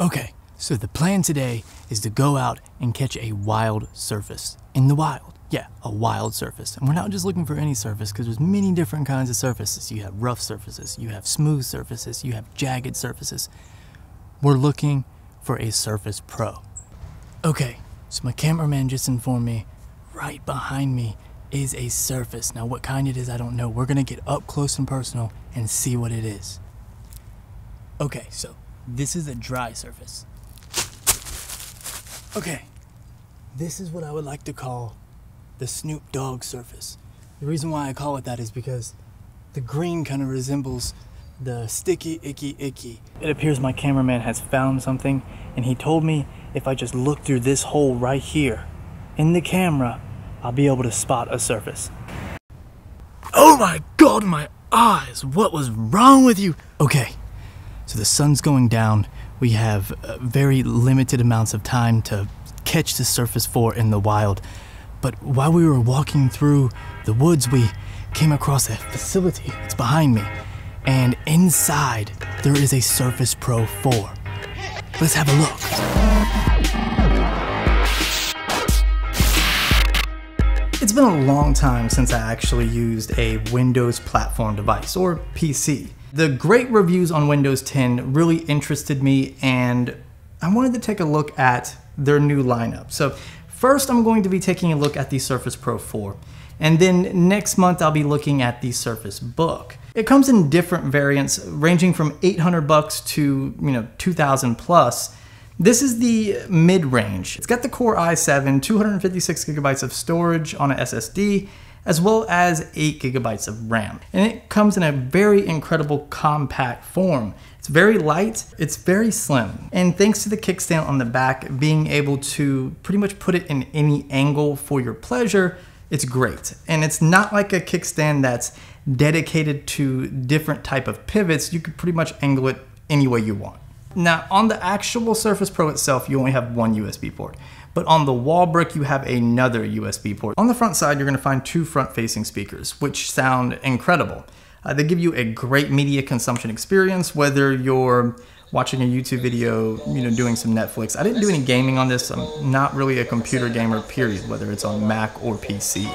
Okay, so the plan today is to go out and catch a wild surface in the wild. Yeah, a wild surface. And we're not just looking for any surface because there's many different kinds of surfaces. You have rough surfaces, you have smooth surfaces, you have jagged surfaces. We're looking for a Surface Pro. Okay, so my cameraman just informed me right behind me is a surface. Now, what kind it is, I don't know. We're gonna get up close and personal and see what it is. Okay, so this is a dry surface. Okay, this is what I would like to call the Snoop Dogg surface. The reason why I call it that is because the green kind of resembles the sticky, icky, icky. It appears my cameraman has found something, and he told me if I just look through this hole right here in the camera, I'll be able to spot a surface. Oh my god, my eyes! What was wrong with you? Okay, so the sun's going down. We have uh, very limited amounts of time to catch the surface for in the wild. But while we were walking through the woods, we came across a facility. It's behind me. And inside, there is a Surface Pro 4. Let's have a look. It's been a long time since I actually used a Windows platform device, or PC. The great reviews on Windows 10 really interested me, and I wanted to take a look at their new lineup. So, first, I'm going to be taking a look at the Surface Pro 4, and then next month, I'll be looking at the Surface Book. It comes in different variants, ranging from 800 bucks to you know 2,000 plus. This is the mid-range. It's got the Core i7, 256 gigabytes of storage on an SSD, as well as 8 gigabytes of RAM. And it comes in a very incredible compact form. It's very light, it's very slim. And thanks to the kickstand on the back, being able to pretty much put it in any angle for your pleasure, it's great. And it's not like a kickstand that's dedicated to different type of pivots. You could pretty much angle it any way you want. Now, on the actual Surface Pro itself, you only have one USB port. But on the wall brick, you have another USB port. On the front side, you're gonna find two front-facing speakers, which sound incredible. Uh, they give you a great media consumption experience, whether you're watching a YouTube video, you know, doing some Netflix. I didn't do any gaming on this. I'm not really a computer gamer, period, whether it's on Mac or PC.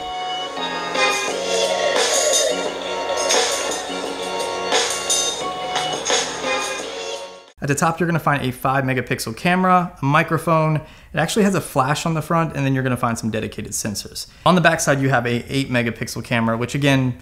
At the top, you're gonna find a five megapixel camera, a microphone. It actually has a flash on the front, and then you're gonna find some dedicated sensors. On the backside, you have a eight megapixel camera, which again,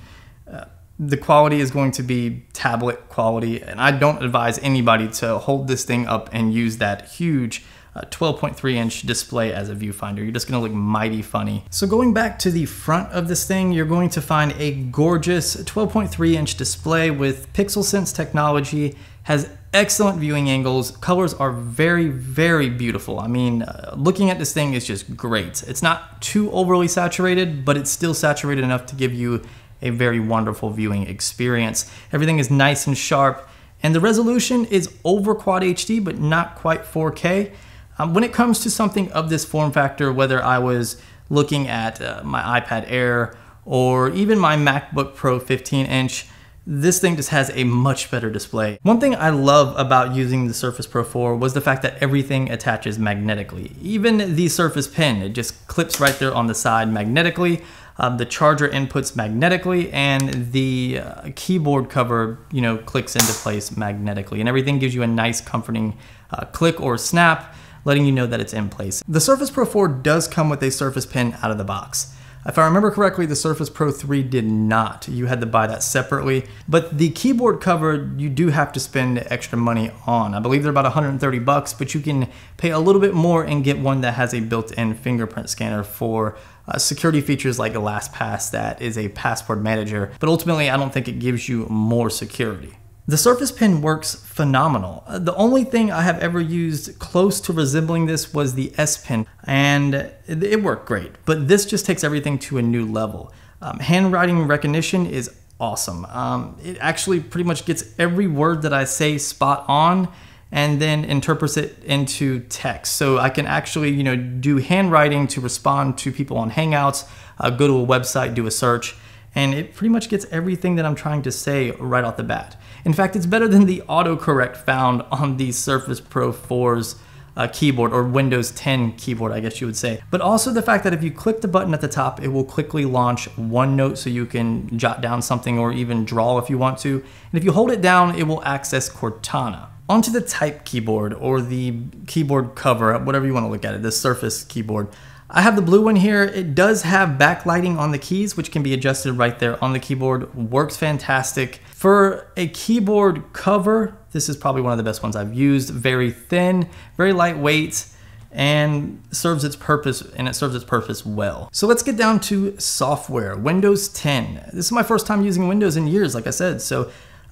uh, the quality is going to be tablet quality, and I don't advise anybody to hold this thing up and use that huge 12.3 uh, inch display as a viewfinder. You're just gonna look mighty funny. So going back to the front of this thing, you're going to find a gorgeous 12.3 inch display with PixelSense technology, has excellent viewing angles. Colors are very, very beautiful. I mean, uh, looking at this thing is just great. It's not too overly saturated, but it's still saturated enough to give you a very wonderful viewing experience. Everything is nice and sharp, and the resolution is over Quad HD, but not quite 4K. Um, when it comes to something of this form factor, whether I was looking at uh, my iPad Air or even my MacBook Pro 15 inch, this thing just has a much better display. One thing I love about using the Surface Pro 4 was the fact that everything attaches magnetically. Even the Surface Pen, it just clips right there on the side magnetically. Um, the charger inputs magnetically and the uh, keyboard cover, you know, clicks into place magnetically and everything gives you a nice comforting uh, click or snap letting you know that it's in place. The Surface Pro 4 does come with a Surface Pen out of the box. If I remember correctly, the Surface Pro 3 did not. You had to buy that separately. But the keyboard cover, you do have to spend extra money on. I believe they're about 130 bucks, but you can pay a little bit more and get one that has a built-in fingerprint scanner for uh, security features like LastPass that is a password manager. But ultimately, I don't think it gives you more security. The Surface Pen works phenomenal. Uh, the only thing I have ever used close to resembling this was the S Pen, and it worked great. But this just takes everything to a new level. Um, handwriting recognition is awesome. Um, it actually pretty much gets every word that I say spot on and then interprets it into text. So I can actually, you know, do handwriting to respond to people on Hangouts, uh, go to a website, do a search, and it pretty much gets everything that I'm trying to say right off the bat. In fact, it's better than the autocorrect found on the Surface Pro 4's uh, keyboard or Windows 10 keyboard, I guess you would say. But also the fact that if you click the button at the top, it will quickly launch OneNote so you can jot down something or even draw if you want to. And if you hold it down, it will access Cortana. Onto the type keyboard or the keyboard cover, whatever you want to look at it, the Surface keyboard. I have the blue one here. It does have backlighting on the keys, which can be adjusted right there on the keyboard. Works fantastic. For a keyboard cover, this is probably one of the best ones I've used. Very thin, very lightweight, and serves its purpose and it serves its purpose well. So let's get down to software. Windows 10. This is my first time using Windows in years, like I said. So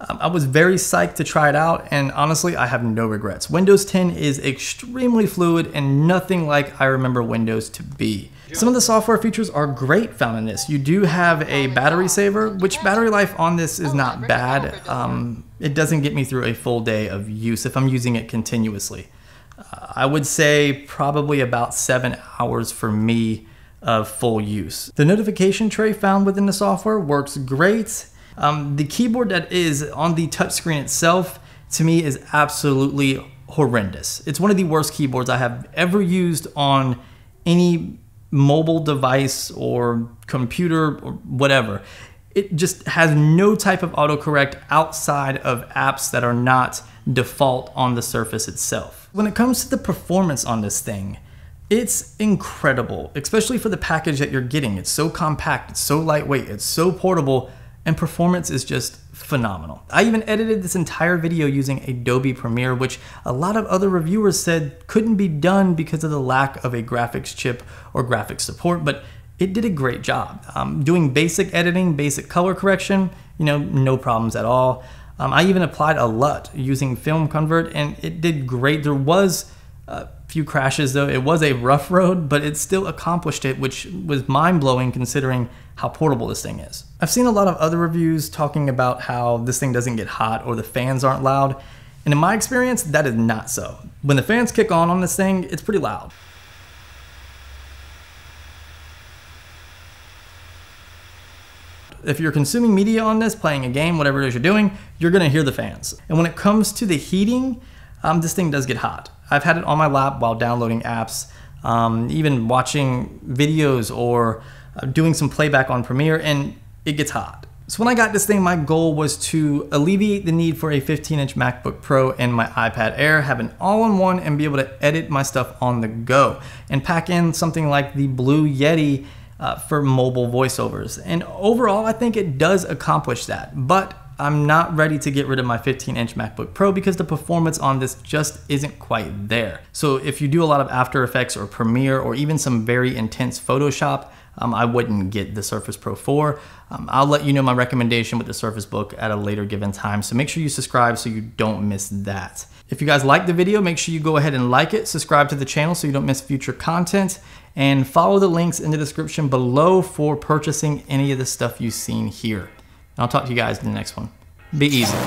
um, I was very psyched to try it out, and honestly, I have no regrets. Windows 10 is extremely fluid and nothing like I remember Windows to be. Some of the software features are great found in this. You do have a battery saver, which battery life on this is not bad. Um, it doesn't get me through a full day of use if I'm using it continuously. Uh, I would say probably about seven hours for me of full use. The notification tray found within the software works great. Um, the keyboard that is on the touchscreen itself, to me, is absolutely horrendous. It's one of the worst keyboards I have ever used on any mobile device or computer or whatever. It just has no type of autocorrect outside of apps that are not default on the Surface itself. When it comes to the performance on this thing, it's incredible, especially for the package that you're getting. It's so compact, it's so lightweight, it's so portable, and performance is just phenomenal. I even edited this entire video using Adobe Premiere, which a lot of other reviewers said couldn't be done because of the lack of a graphics chip or graphics support, but it did a great job. Um, doing basic editing, basic color correction, you know, no problems at all. Um, I even applied a LUT using Film Convert and it did great. There was a few crashes though. It was a rough road, but it still accomplished it, which was mind blowing considering how portable this thing is. I've seen a lot of other reviews talking about how this thing doesn't get hot or the fans aren't loud. And in my experience, that is not so. When the fans kick on on this thing, it's pretty loud. If you're consuming media on this, playing a game, whatever it is you're doing, you're gonna hear the fans. And when it comes to the heating, um, this thing does get hot. I've had it on my lap while downloading apps, um, even watching videos or uh, doing some playback on Premiere, and it gets hot. So when I got this thing, my goal was to alleviate the need for a 15 inch MacBook Pro and my iPad Air, have an all-in-one and be able to edit my stuff on the go and pack in something like the Blue Yeti uh, for mobile voiceovers. And overall, I think it does accomplish that, but I'm not ready to get rid of my 15 inch MacBook Pro because the performance on this just isn't quite there. So if you do a lot of After Effects or Premiere or even some very intense Photoshop, um, I wouldn't get the Surface Pro 4. Um, I'll let you know my recommendation with the Surface Book at a later given time, so make sure you subscribe so you don't miss that. If you guys like the video, make sure you go ahead and like it, subscribe to the channel so you don't miss future content, and follow the links in the description below for purchasing any of the stuff you've seen here. And I'll talk to you guys in the next one. Be easy.